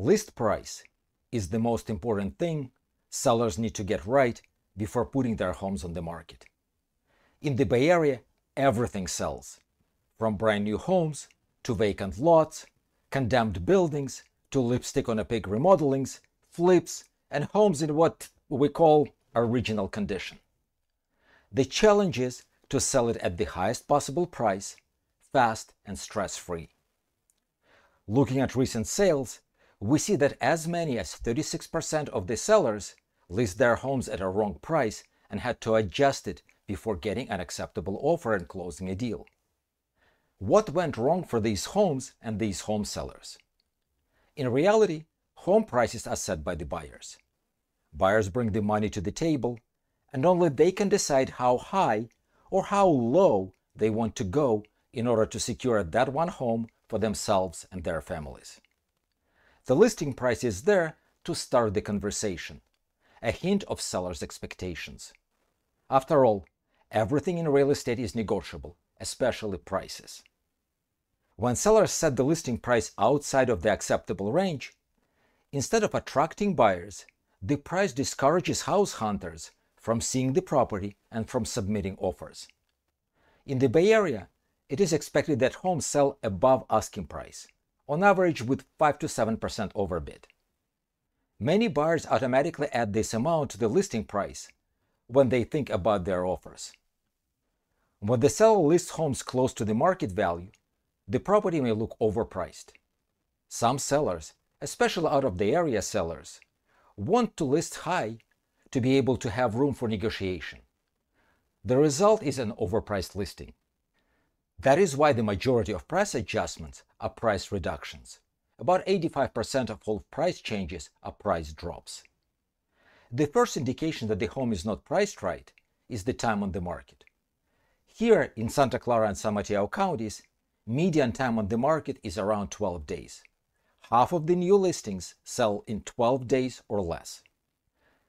List price is the most important thing sellers need to get right before putting their homes on the market. In the Bay Area, everything sells, from brand new homes to vacant lots, condemned buildings to lipstick on a pig remodelings, flips, and homes in what we call original condition. The challenge is to sell it at the highest possible price, fast and stress-free. Looking at recent sales, we see that as many as 36% of the sellers list their homes at a wrong price and had to adjust it before getting an acceptable offer and closing a deal. What went wrong for these homes and these home sellers? In reality, home prices are set by the buyers. Buyers bring the money to the table, and only they can decide how high or how low they want to go in order to secure that one home for themselves and their families. The listing price is there to start the conversation, a hint of seller's expectations. After all, everything in real estate is negotiable, especially prices. When sellers set the listing price outside of the acceptable range, instead of attracting buyers, the price discourages house hunters from seeing the property and from submitting offers. In the Bay Area, it is expected that homes sell above asking price, on average with 5 to 7% overbid. Many buyers automatically add this amount to the listing price when they think about their offers. When the seller lists homes close to the market value, the property may look overpriced. Some sellers, especially out of the area sellers, want to list high to be able to have room for negotiation. The result is an overpriced listing. That is why the majority of price adjustments are price reductions. About 85% of all price changes are price drops. The first indication that the home is not priced right is the time on the market. Here in Santa Clara and San Mateo counties, median time on the market is around 12 days. Half of the new listings sell in 12 days or less.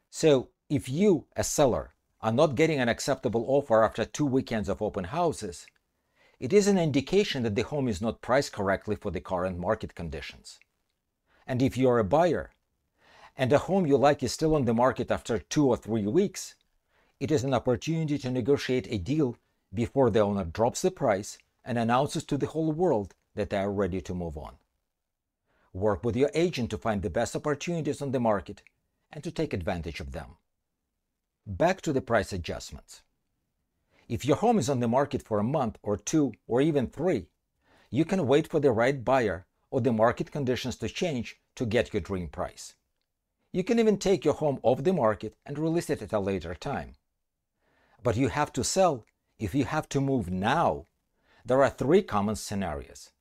So if you, a seller, are not getting an acceptable offer after two weekends of open houses, it is an indication that the home is not priced correctly for the current market conditions. And if you're a buyer and a home you like is still on the market after two or three weeks, it is an opportunity to negotiate a deal before the owner drops the price and announces to the whole world that they are ready to move on. Work with your agent to find the best opportunities on the market and to take advantage of them. Back to the price adjustments. If your home is on the market for a month or two or even three, you can wait for the right buyer or the market conditions to change to get your dream price. You can even take your home off the market and release it at a later time. But you have to sell if you have to move now. There are three common scenarios.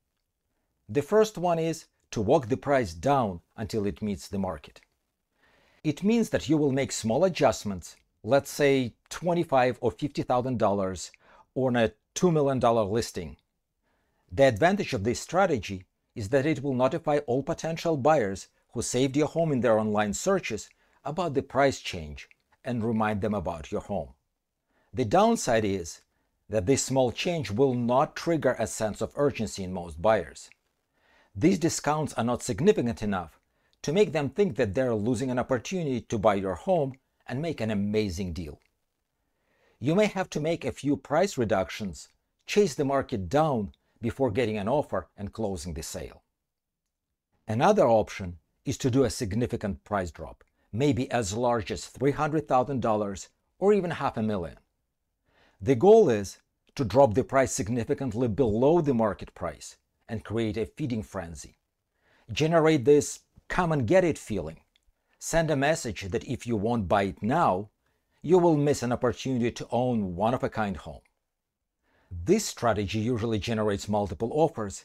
The first one is to walk the price down until it meets the market. It means that you will make small adjustments let's say 25 or $50,000 on a $2 million listing. The advantage of this strategy is that it will notify all potential buyers who saved your home in their online searches about the price change and remind them about your home. The downside is that this small change will not trigger a sense of urgency in most buyers. These discounts are not significant enough to make them think that they're losing an opportunity to buy your home and make an amazing deal. You may have to make a few price reductions, chase the market down before getting an offer and closing the sale. Another option is to do a significant price drop, maybe as large as $300,000 or even half a million. The goal is to drop the price significantly below the market price and create a feeding frenzy. Generate this come and get it feeling send a message that if you won't buy it now, you will miss an opportunity to own one-of-a-kind home. This strategy usually generates multiple offers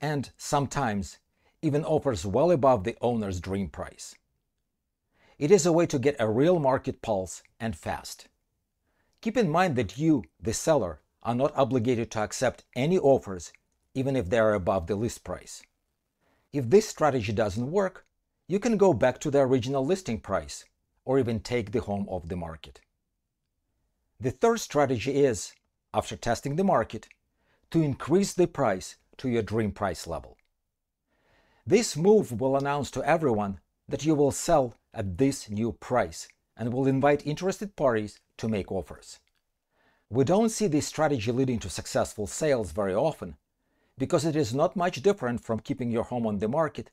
and sometimes even offers well above the owner's dream price. It is a way to get a real market pulse and fast. Keep in mind that you, the seller, are not obligated to accept any offers even if they are above the list price. If this strategy doesn't work, you can go back to the original listing price or even take the home off the market. The third strategy is, after testing the market, to increase the price to your dream price level. This move will announce to everyone that you will sell at this new price and will invite interested parties to make offers. We don't see this strategy leading to successful sales very often because it is not much different from keeping your home on the market,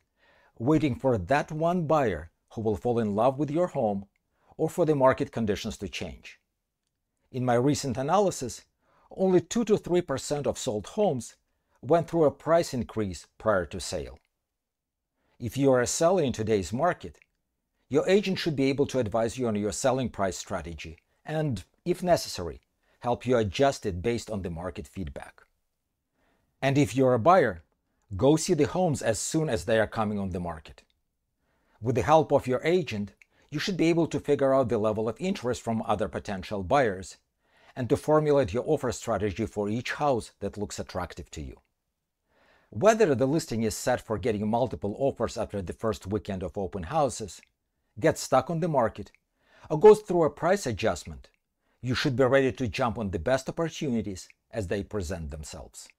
waiting for that one buyer who will fall in love with your home or for the market conditions to change. In my recent analysis, only 2 to 3% of sold homes went through a price increase prior to sale. If you are a seller in today's market, your agent should be able to advise you on your selling price strategy and, if necessary, help you adjust it based on the market feedback. And if you're a buyer, go see the homes as soon as they are coming on the market. With the help of your agent, you should be able to figure out the level of interest from other potential buyers and to formulate your offer strategy for each house that looks attractive to you. Whether the listing is set for getting multiple offers after the first weekend of open houses, gets stuck on the market, or goes through a price adjustment, you should be ready to jump on the best opportunities as they present themselves.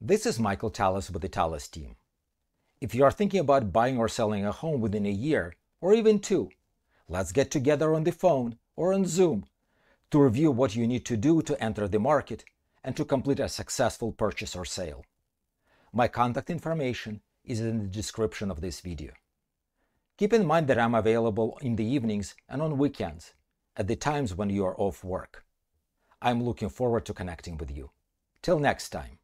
This is Michael Talis with the Talis team. If you are thinking about buying or selling a home within a year or even two, let's get together on the phone or on Zoom to review what you need to do to enter the market and to complete a successful purchase or sale. My contact information is in the description of this video. Keep in mind that I'm available in the evenings and on weekends, at the times when you are off work. I'm looking forward to connecting with you. Till next time.